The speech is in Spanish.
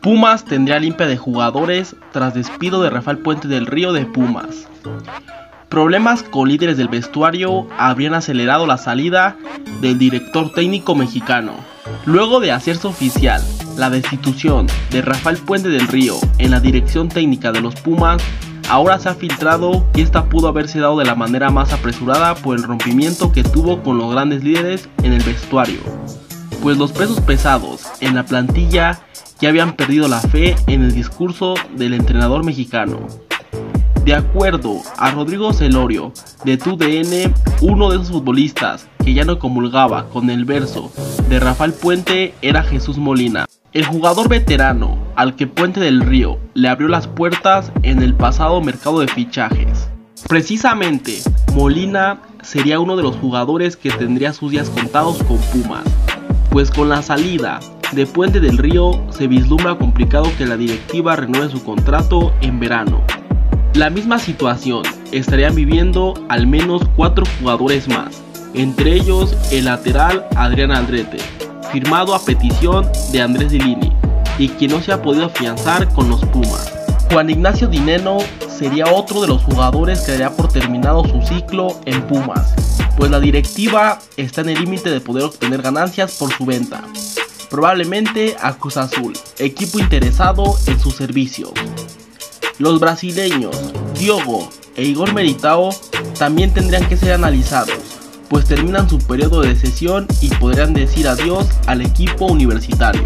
Pumas tendría limpia de jugadores tras despido de Rafael Puente del Río de Pumas. Problemas con líderes del vestuario habrían acelerado la salida del director técnico mexicano. Luego de hacerse oficial la destitución de Rafael Puente del Río en la dirección técnica de los Pumas, ahora se ha filtrado que esta pudo haberse dado de la manera más apresurada por el rompimiento que tuvo con los grandes líderes en el vestuario, pues los pesos pesados en la plantilla ya habían perdido la fe en el discurso del entrenador mexicano. De acuerdo a Rodrigo Celorio de TUDN, uno de esos futbolistas que ya no comulgaba con el verso de Rafael Puente era Jesús Molina, el jugador veterano al que Puente del Río le abrió las puertas en el pasado mercado de fichajes. Precisamente, Molina sería uno de los jugadores que tendría sus días contados con Pumas, pues con la salida de Puente del Río se vislumbra complicado que la directiva renueve su contrato en verano. La misma situación estarían viviendo al menos cuatro jugadores más, entre ellos el lateral Adrián Aldrete, firmado a petición de Andrés Dilini, y quien no se ha podido afianzar con los Pumas. Juan Ignacio Dineno sería otro de los jugadores que daría por terminado su ciclo en Pumas, pues la directiva está en el límite de poder obtener ganancias por su venta, probablemente a Cruz Azul, equipo interesado en sus servicios. Los brasileños Diogo e Igor Meritao también tendrían que ser analizados, pues terminan su periodo de sesión y podrían decir adiós al equipo universitario.